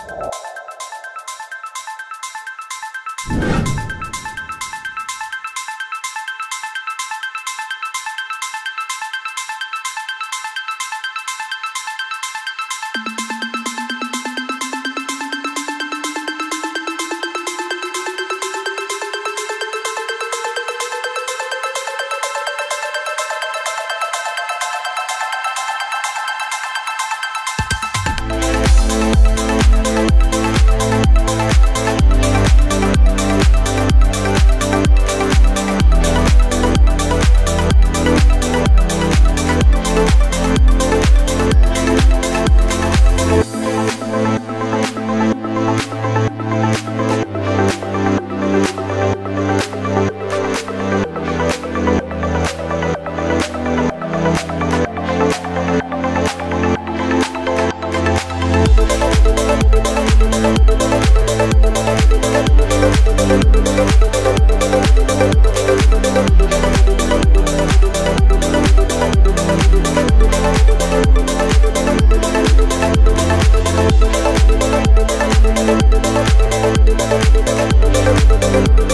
you Thank